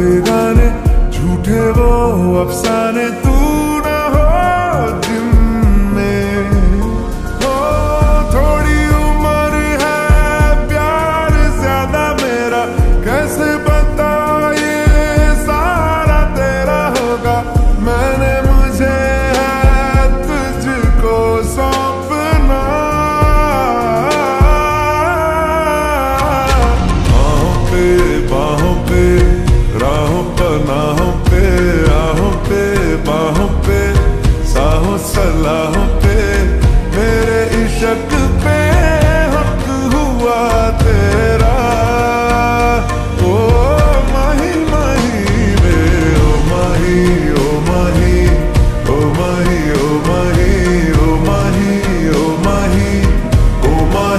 बेगाने झूठे वो अफसाने तू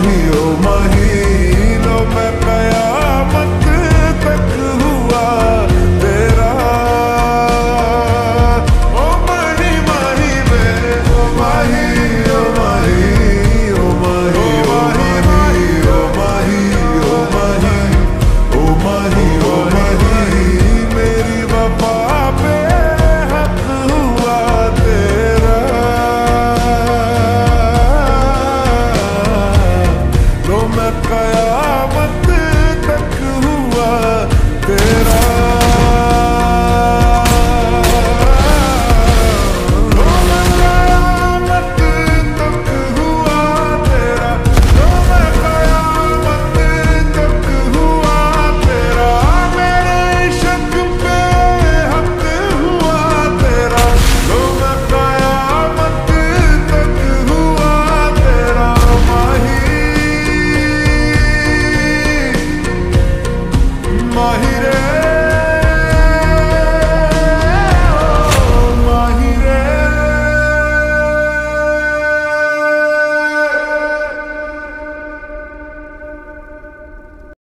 heal, my heal.